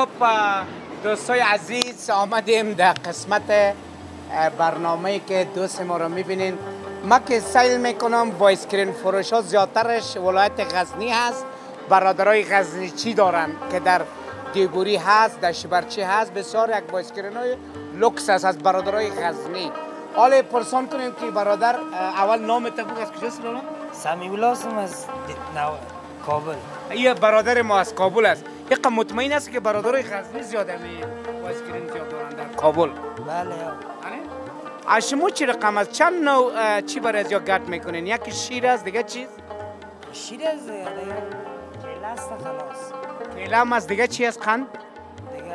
خب دوستای عزیز آمدیم در قسمت برنامه که دوست ما رو می‌بینین. ما که سیل می‌کنم با اسکرین فروش ها زیادترش ولایت غزنی هست. برادرای غزنی چی دارن که در دیبوری هست در شبرچی هست؟ بسیار یک با اسکرین های لکس هست از برادرای غزنی. حالا پرسان کنیم که برادر اول نام تبوک از کجاست لولا؟ سمی ولاسم از کابل. یه برادر ما از کابل است یک مطمئن است که برادرای غزنی زیاده می با اسکرین زیاد دارن در کابل بله. از شما چی رقم است؟ چند نوع چی برای از یا گرد می‌کنین؟ یکی شیر است دیگه چیز؟ شیر از دیگه کیله است خلاص. کیله هم از دیگه چی است قند؟ دیگه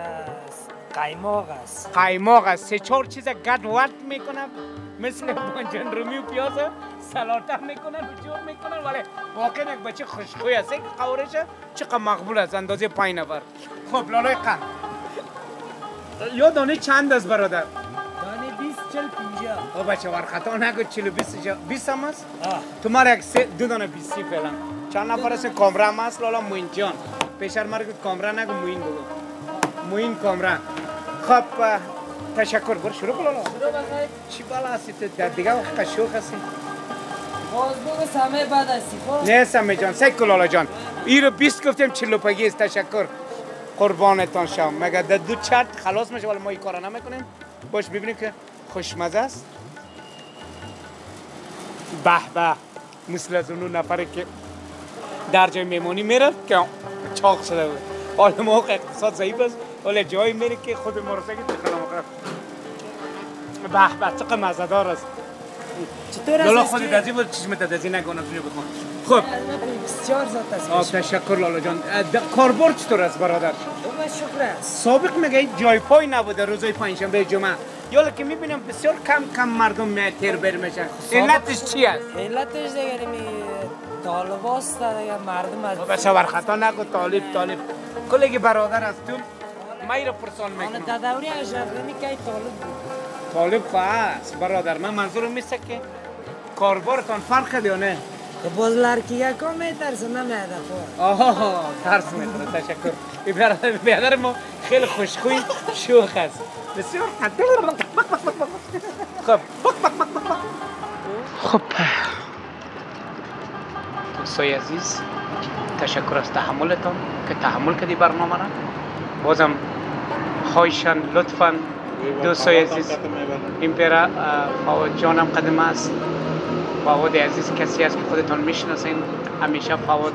قایماق است. قایماق است. سه چهار چیز گرد ورد می‌کنن مثل بانجان رومی و پیاز سلاته می‌کنن و جور می‌کنن ولی واقعا یک بچه خوشخوی است یک قورش چقدر مقبول است اندازه پنج نفر خب لالای قند یا دانه چند است برادر دانه 20 40 50 او بچه ور خطا نگو 40 20 جا 20 هم است تو مار یک سه دو دانه 20 فعلا چند نفر است کامرا هم است لالا موین جان پیشر مرگ کامرا نگو موین بگو موین کامرا خب تشکر بر. شروع کن. شروع بخیر. چی بالا هستی؟ تو در دیگه وقت شوخ هستی؟ باز بگو سمه بعد هستی خب؟ نه سمه جان سه لالا جان. ای رو 20 گفتیم 40 پگی است تشکر. قربانتان شم. مگه در دو چرت خلاص میشه؟ ولی ما این کارا نمی‌کنیم. باش ببینیم که خوشمزه است. به به. مثل از اون نفری که در جای میمونی میره که چاق شده بود. حالا ما اقتصاد ضعیف است. ولی جایی میره که خود ما رو سگه به به چقدر مزدار است چطور لالا است خودت از این بود چشمت از این نگونه فیلم بکن خب بسیار ذات است آه تشکر لالا جان کاربر چطور است برادر شکر است سابق میگه جای پای نبوده روزای پنجشنبه جمعه یا که می‌بینم بسیار کم کم مردم می تیر بر میشن علتش چی است علتش دیگه می طالب است دیگه مردم از بچه بر خطا نگو طالب طالب کلگی برادر از تو ما را پرسان می‌کنم دوره اشرفی که طالب بود طالب خو است برادر من منظورم میسته که کاربارتان فرق یا نه که باز لرکی یکا میترسه نمیده خب آها ترس می‌کنه تشکر این برادر برادر ما خیلی خوشخوی شوخ است بسیار خب خب دوستای عزیز تشکر از تحملتان که تحمل کردی برنامه را بازم خواهشان لطفا. دوستای عزیز. این پیرا فواد جانم قدم است. فواد عزیز کسی است که خودتان می‌شناسین. همیشه فواد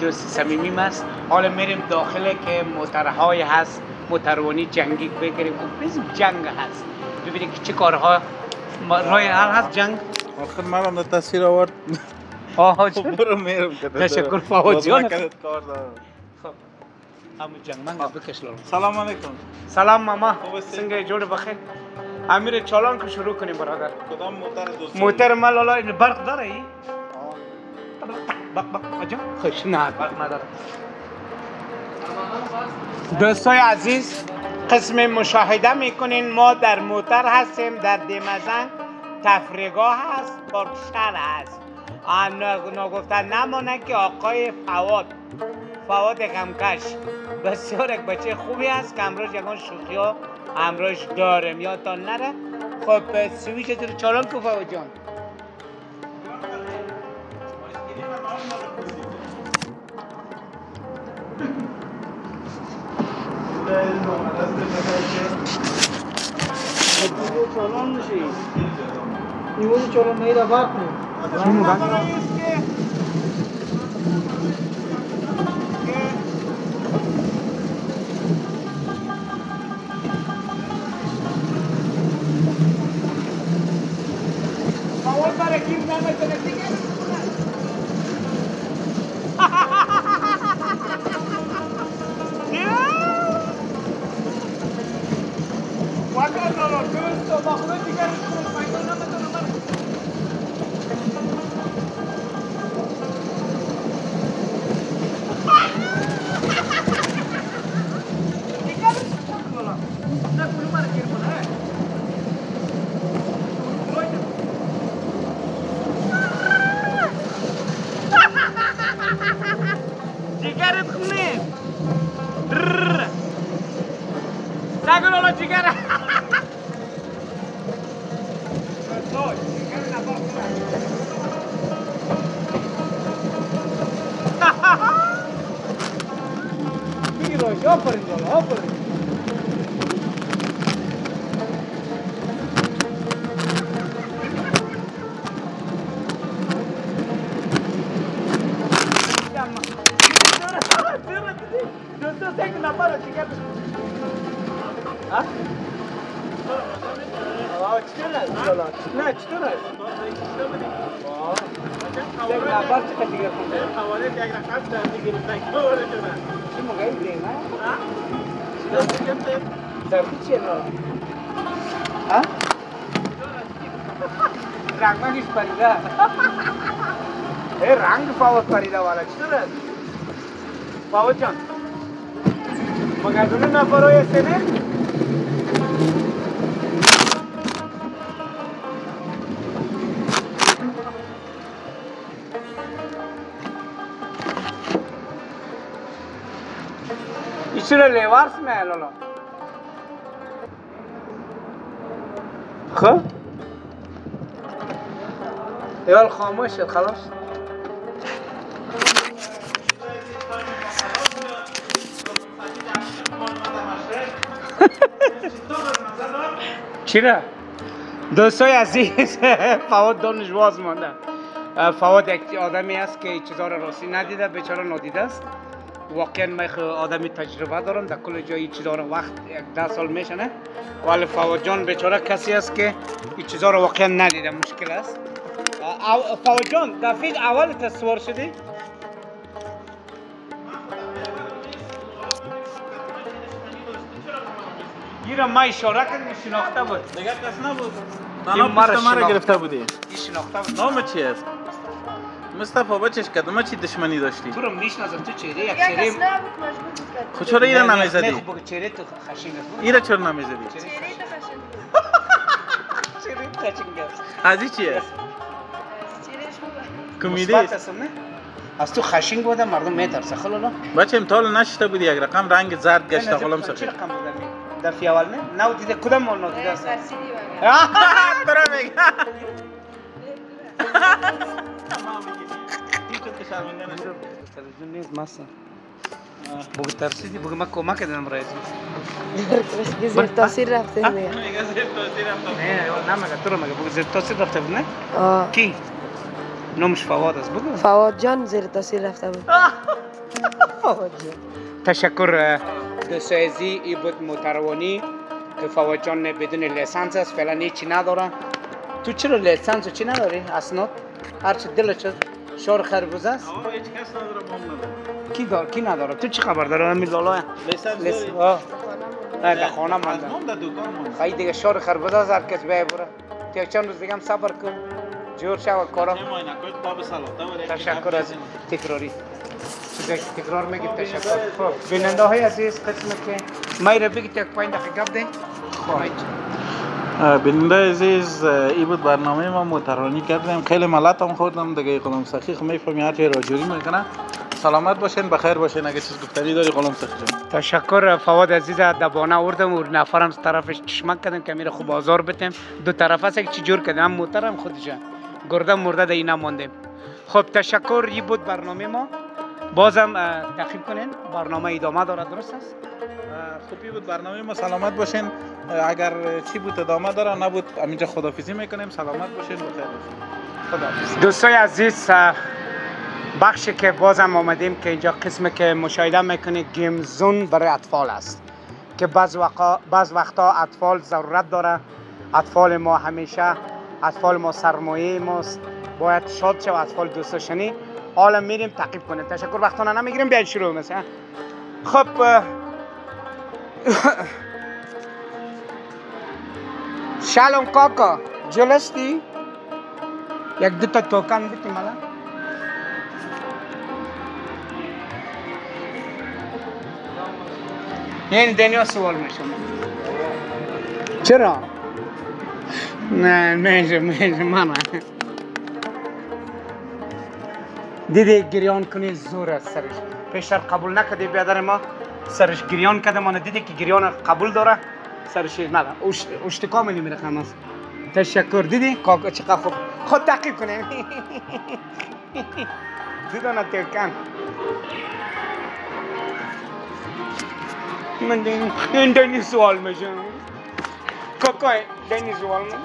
دوست صمیمیم است. حالا میریم داخل که موترهای هست. موتروانی جنگی بگیریم. خب بزن جنگ هست. ببینیم که چه کارها. راه حل هست جنگ؟ آخر منم در تصویر آورد. آها خب برو میرم تشکر فواد جان. نکردت کار دارم خب همون جنگ من بکش سلام علیکم سلام ماما؟ سنگه جوڑ بخیر امیر چالان که شروع کنیم برادر کدام موتر دوست موتر مالالا این برق داره ای؟ بق بق آجا خوش نه برق نداره دوستای عزیز قسم مشاهده می‌کنین ما در موتر هستیم در دیمزن تفریگاه هست پارکشن هست ناگفتن نمانه که آقای فواد فواد غمکش. بسیار یک بچه خوبی هست که امروز یکان شوخی ها امروز دارم یادتان نره. خب سویچ رو چالان کو فواد جان. چالان نیوز چالان فواد are hymn number 17. پریده ای رنگ فاوت پریده والا چطور است؟ فاوت جان مگر دونه نفر های سنه؟ İçine ne اول خاموش شد خلاص. چرا؟ دوستای عزیز فواد دانش باز مانده. فواد یک آدمی است که این چیزا را راستی ندیده بیچاره نادیده است. واقعا من آدمی تجربه دارم در کل جای این چیزا رو وقت یک ده سال میشنه. ولی فواد جان بیچاره کسی است که این چیزا رو واقعا ندیده مشکل است. او- فواد جان دفعه اول تصور شدی؟ گیرم ما اشاره کردم شناخته بود. دیگه کس نبود. این تنها مرا پشت مرا. گرفته بودی. این شناخته بود. نام چی است؟ مصطفی بچش کدوم چی دشمنی داشتی تو رو می‌شناسم. تو چهره یک یک چهره بود کرد. خود چرا ایره نمی‌زدی؟ نه، خب چهره تو خشنگ است ایره چرا نمی‌زدی؟ چهره تو خشن بود. چهره خشنگ است از این کمدی نه؟ از تو خشنگ بوده مردم میترسه خلالا بچه امتحال نشته بودی یک رقم رنگ زرد گشته غلام چه سفید رقم بوده فی اول نه؟ نه دیده کدام مال نه دیده است. برا میگه تلویزیون نیست ماسه بگو ترسیدی؟ بگو من کمک دادم رئیس. زیر تاثیر رفته ها؟ میگه نه نه مگه تو رو مگه؟ بگو زیر تاثیر رفته بود نه؟ کی؟ نامش فواد است. بگو. فواد جان زیر تاثیر رفته بود. تشکر دوستایزی ای بود متروانی. که فواد جان بدون لیسانس است. فعلا هیچی نداره تو چرا لیسانس و چی نداری؟ اسناد؟ هر چی دلت شد شور خربوزه است. هیچ کس نداره ما. کی دار کی نداره؟ تو چی خبر داره همین لالا؟ لیسانس؟ آه. نه در خانه از مانده. در دکان مانده. خیلی دیگه شور خربوزه است هر کس بیای بره چند روز دیگه هم صبر کن. جور شو کارا چه ما اینکوی باب سلاته و یک تشکر از. تکراری چیزی که تکرار میگیم تشکر خب بیننده های عزیز قسم که مایی رو بگید یک پایین دقیقه گپ ده بیننده عزیز ای بود برنامه ما موترانی کردیم خیلی ملت هم خوردم دیگه غلام سخی خب می‌فهمی هر چی راجوری می‌کنه سلامت باشین بخیر باشین اگه چیز گفتنی داری غلام سخی جان تشکر فواد عزیز دبانه آوردم و نفرم طرفش چشمک کردم که میره خوب آزار بتیم دو طرف است یک چی جور کردم هم موترم خودشه گرده مرده این نماندیم خب تشکر این بود برنامه ما. بازم تعقیب کنین برنامه ادامه داره درست است؟ خوبی بود برنامه ما. سلامت باشین. اگر چی بود ادامه داره نبود همینجا خدافیزی می‌کنیم. سلامت باشین. بخیر. باشین دوستای عزیز بخشی که بازم آمدیم که اینجا قسمی که مشاهده می‌کنید گیم زون برای اطفال است. که بعض بعض وقتا اطفال ضرورت داره. اطفال ما همیشه اطفال ما سرمایه ماست. باید شاد شو اطفال دوستاشنی حالا میریم تعقیب کنیم. تشکر. وقتانه نمی‌گیریم. بیاید شروع مثلا. خب شالوم کاکا جلستی؟ یک دو تا توکن بیتی مالا این دنیا سوال میشم چرا؟ نه میشه میشه من دیدی گریان کنی زور است سرش پیشتر قبول نکردی بیادر ما سرش گریان کرده ما دیدی که گریان قبول داره سرش نه اشتکا می نمیره خمس تشکر دیدی کاکا چقدر خوب خود تعقیب کنه زیدان ترکن من دین این دینی سوال میشم کاکای دینی سوال میشم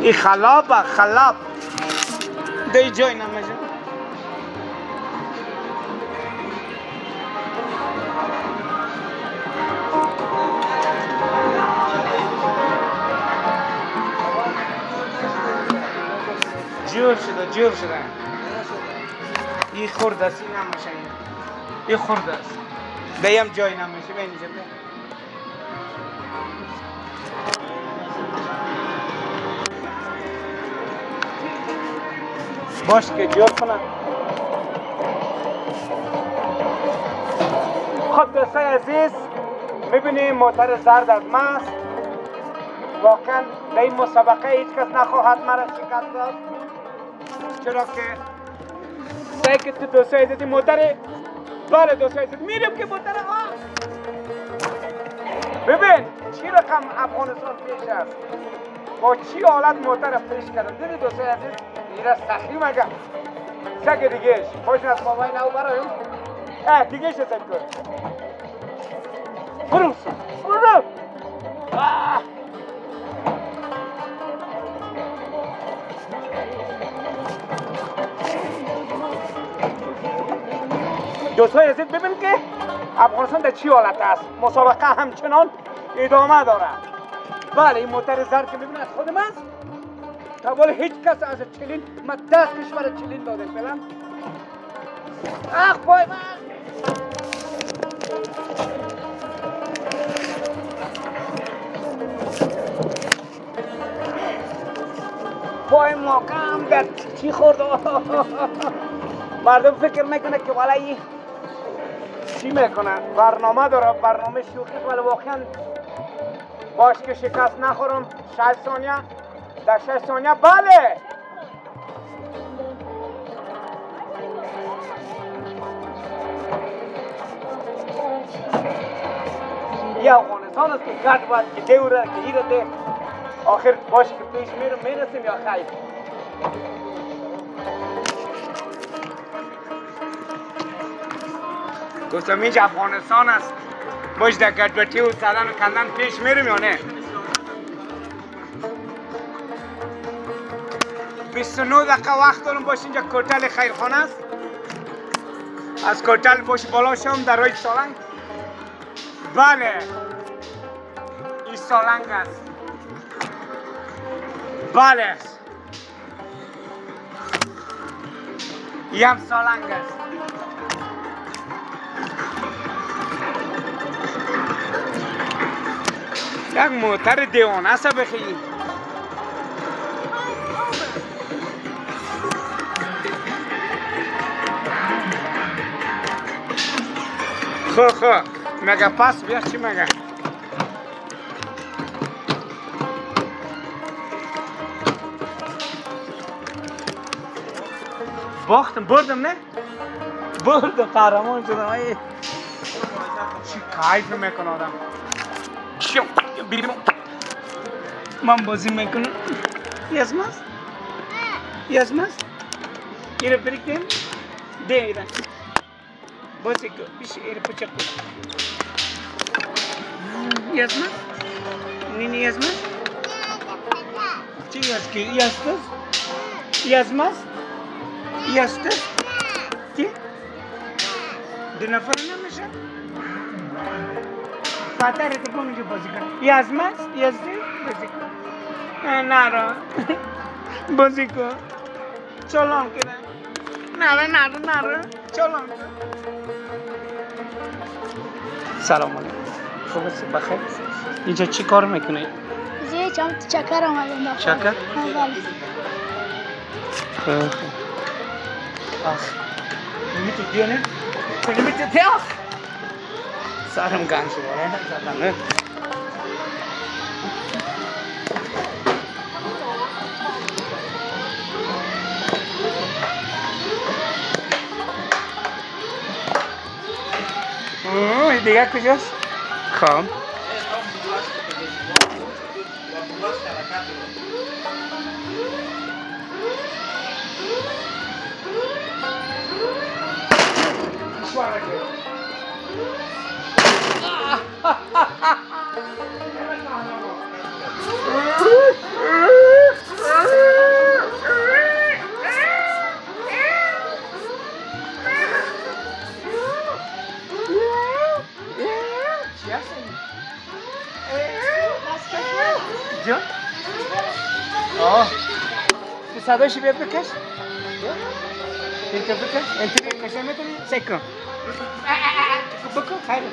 این خلاب خلاب دی جای نمیشه جور شده جور شده این خورد است. این نمیشه این خورد است. دیم جای نمیشه به اینجا. باش که جور کنم. خب دوستای عزیز می‌بینیم موتر زرد از ماست. واقعا در این مسابقه هیچ کس نخواهد مرا شکست داد. چرا که سعی که تو دوستای عزیز این موتر بله دوستای عزیز میریم که موتر ها ببین چی رقم افغانستان پیش است. با چی حالت موتر پیش کردن دیدی دوستای عزیز این را سخی مگه. سگ دیگهش خوشن از بابای نو برایم اه دیگهش سگ کن. برو. برو. آه. دوستای عزیز ببین که افغانستان در چی حالت است؟ مسابقه همچنان ادامه دارد. بله این موتر زرد که می‌بینید از خود ماست تا ولی هیچ کس از چلین ما ده کشور چلین داده فعلا. اخ پای من. پای موقعم در چی خورد؟ مردم فکر می‌کنه که والا چی می‌کنن. برنامه داره برنامه شوخی ولی واقعا. باش که شکست نخورم. 6 ثانیه. در 6 ثانیه. بله! یه افغانستان است که گرد باید که دوره که ایره ده. آخر باش که پیش میرم. می‌رسیم یا خیر؟ گفتم اینجا افغانستان است. باش در گردبتی و زدن و کندن پیش میریم یا نه؟ 29 دقیقه وقت دارم باش اینجا کوتل خیرخانه است. از کوتل باش بالا شم در راه سالنگ. بله. این سالنگ است. بله. هم سالنگ یک موتر دیوانه است بخیلی خو خو مگه پس بیا چی مگه باختم بردم نه بردم قهرمان شدم ای چی کایف می‌کنه آدم شو بیرون من بازی می‌کنم یزماست یزماست ایره بریکیم ده ایره بازی کن بیش ایره پچک کن یزماست نینی یزماست چی یز کی یزتاست یزماست یزتاست چی دو نفر نمیشه پاتر تو کون جو بازی کن یزماس یزدی بازی کن نارا بازی چلان کنه نارا نارا نارا چلان کن سلام علیکم خوب بخیر اینجا چی کار می‌کنی زی چم چکر آمدم داخل چکر؟ بله آخ میتو دیونه کنی میتو تیاخ سرم گنگ شده زدنه اوه، دیگه کجاست خب جان صدایشی بیاد بکش اینطور بکش اینطور بکشه می‌تونی سکرم بکن خیلی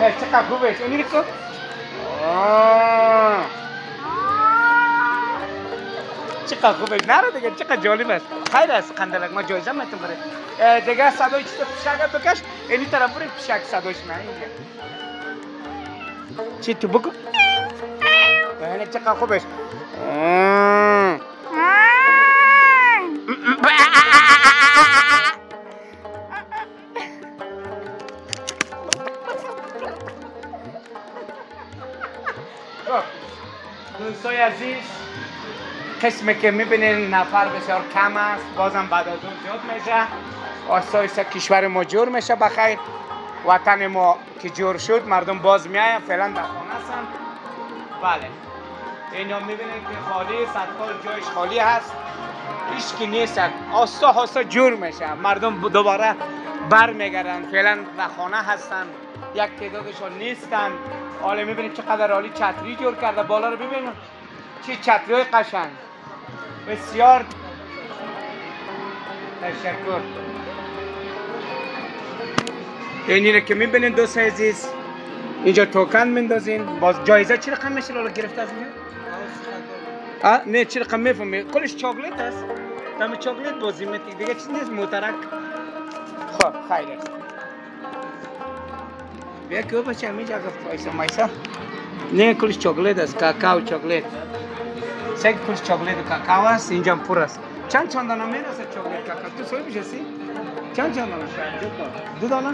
اه، چقدر خوبه اونی رو کن آه. چقدر خوبه نرو دیگه چقدر جالب است خیر است قندلک ما جایزه میتون بره دیگه صدای چیز پیشک بکش اینی طرف بره پیشک صدایش نه چی تو بکن بله چقدر خوبش عزیز قسمی که می‌بینین نفر بسیار کم است. بازم بعد از اون زیاد میشه. آستا کشور ما جور میشه. بخیر. وطن ما که جور شد مردم باز میاین فعلا در خانه هستن بله. اینا می‌بینین که خالی صدقال جایش خالی هست. هیچ کی نیست. آستا آستا جور میشه. مردم دوباره بر میگردن فعلا در خانه هستن یک تعدادشون نیستن حالا می‌بینید چقدر عالی چتری جور کرده. بالا رو ببینید. چه چتری قشنگ. بسیار تشکر. اینی رو که می‌بینید دوست عزیز اینجا توکن میندازین. باز جایزه چی رقم میشه؟ حالا گرفته از؟ آه نه چی رقم می‌فهمی کلش چاکلیت است. دم چاکلیت بازی میتی دیگه چیز نیست موترک خب خیر. است بیا که بچه؟ همینجا گفت وایسا مایسا. نه کلش چاکلیت است. کاکاو چاکلیت. است اینجا هم پر است چند چند دانه می‌رسه چاکلیت کاکاو تو سوی بشستی چند چند دانه دو دانه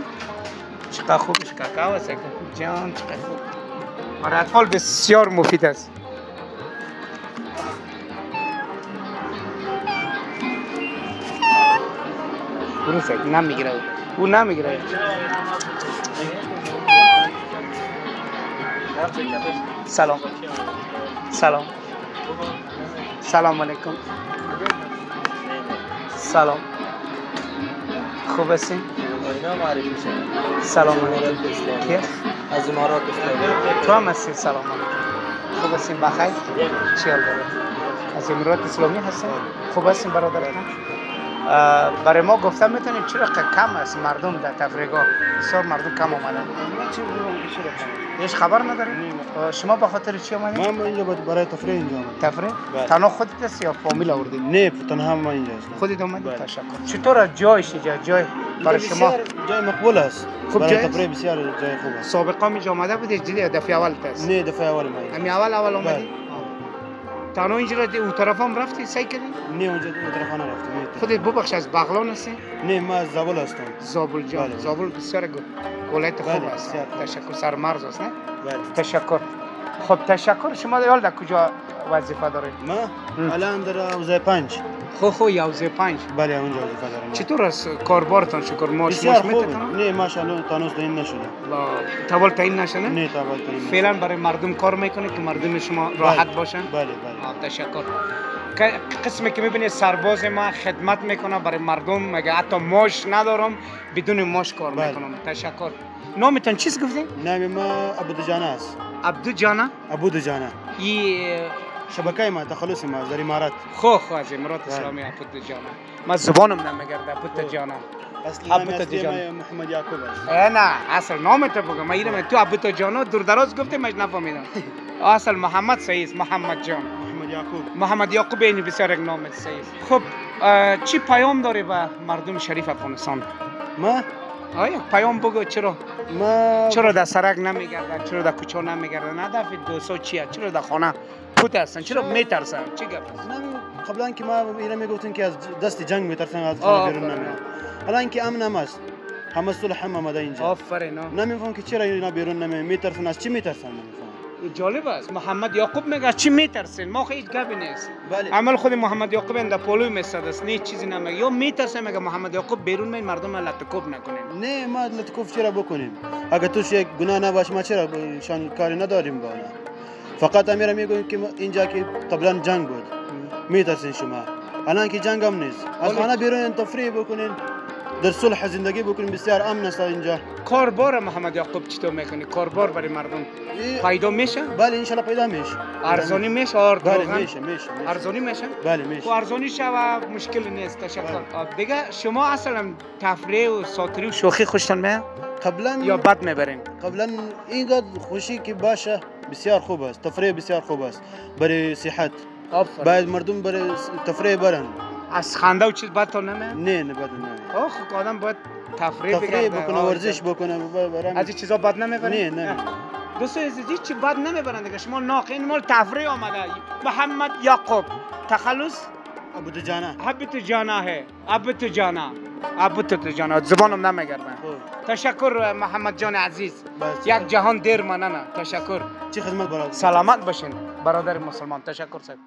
چقدر خوبش کاکاو است جان چقدر خوب برای اطفال بسیار مفید است برو سگ نمی‌گیره او نمی‌گیره سلام سلام سلام علیکم. سلام. خوب هستین سلام علیکم. از امارات اسلامی تو هم هستی؟ سلام علیکم. خوب هستین بخیر چی حال از امارات اسلامی هستین خوب هستین برادرتان اه، برای ما گفتن می‌تونیم چرا کم است؟ مردم در تفریحگاه بسیار مردم کم آمدن هیچ خبر نداریم؟ شما به خاطر چی آمدید ما اینجا برای تفریح اینجا آمدیم تفریح؟ بله. تنها خودت هستی یا فامیل آوردید نه تنها ما اینجا هستیم. خودت آمدید بله. تشکر. چطور جایش اینجا جای برای شما؟ جای مقبول است. خوب برای جای است؟ تفریح بسیار جای خوب است. سابقا اینجا آمده بودید جدی دفعه اول تست؟ نه دفعه اول ما. امی اول اول بله. آمدی تنها اینجا را اون طرف هم رفتی سعی کردی؟ نه اونجا اون طرف نرفتیم نه. خودت ببخش از بغلان هستی؟ نه ما از زابل هستم. زابل جان. بله. زابل بسیار گل ولایت خوب بله، است بسیار. تشکر. سر مرز است نه؟ بله. تشکر. خب تشکر شما یال در کجا وظیفه دارید؟ ما. الان در اوزای پنج. خو خو یوزه پنج. بله اونجا وظیفه دارم. چطور است؟ کاربارتان شکر؟ ماش ماش می‌تونم نه ماشاءالله تانوس این نشده. تبال تعیین نشنه نه تابال تاین فعلا برای مردم کار می‌کنه که مردم شما راحت باشن؟ بله بله. تشکر. قسمی که می‌بینید سرباز ما خدمت می‌کنه برای مردم. مگه حتی ماش ندارم بدون ماش کار بله. می‌کنم. تشکر. نامتان چیز گفتین نام ما ابو دجانه است. عبدو جانا ابو دجانه ای شبکه ما تخلص ما در امارات خو خو از امارات بله. اسلامی عبدو جانا ما زبانم نمیگرده عبدو جانا نام دجانه. ما محمد یعقوب است. نه اصل نامت بگو. من ایرم تو عبدو جانا دور دراز گفته مش نفهمیدم. اصل محمد صحیح است محمد جان. محمد یعقوب. محمد یعقوب اینی بسیار نام صحیح است. خب چی پیام داری به مردم شریف افغانستان؟ ما؟ آیا پیام بگو چرا؟ ما چرا در سرک نمیگردن؟ چرا در کوچه نمیگردن؟ هدف دوستا چیه؟ چرا در خانه پوت هستن؟ چرا میترسن؟ چی گپ؟ است نمی قبلا که ما اینا می‌گفتن که از دست جنگ میترسن از خانه بیرون. نمیان. الان که امن هم است همه صلح هم آمده اینجا. آفرین. نمیفهم که چرا اینا بیرون نمی میترسن؟ از چی میترسن؟ نمیفهم. جالب است. محمد یعقوب میگه چی میترسین؟ ما خیلی گپی نیست. بله. عمل خود محمد یعقوب این در پولوی میستد است نه چیزی نمیگه. یا میترسه میگه محمد یعقوب بیرون می مردم را لطکوب نکنین. نه ما لطکوف چرا بکنیم؟ اگر توش یک گناه نباشه ما چرا شان کاری نداریم با فقط امیر می‌گویم که اینجا که قبلا جنگ بود. میترسین شما. الان که جنگ هم نیست. از خانه بیرون تفریح بکنین. در صلح زندگی بکنین بسیار امن است اینجا. کاربار محمد یعقوب چطور می‌کنی؟ کاربار برای مردم پیدا میشه؟ بله انشالله پیدا میشه. ارزانی میشه آر بله؟ میشه میشه. ارزانی میشه؟ بله خب میشه ارزانی شوه مشکل نیست. تشکر. دیگه شما اصلا تفریح و ساتری و شوخی خوشتون میاد؟ قبلا یا بد می‌برین؟ قبلا اینقدر خوشی که باشه بسیار خوب است. تفریح بسیار خوب است. برای صحت. باید مردم برای تفریح برن. از خنده و چیز بدتون نمیاد نه نه بد نه آخ آدم باید تفریح بکنه آه، ورزش بکنه از این چیزا بد نمی‌برین؟ نه نه دوستان عزیزی چی بد نمی‌برن دیگه. شما ناقین مال تفریح آمده. محمد یعقوب تخلص؟ ابو دجانه اب تو جانا ہے اب تو جانا اب تو تو جانا زبانم نمیگردن خوب تشکر محمد جان عزیز. بس یک جهان دیر مننه تشکر. چی خدمت برات سلامت باشین. برادر مسلمان. تشکر صاحب.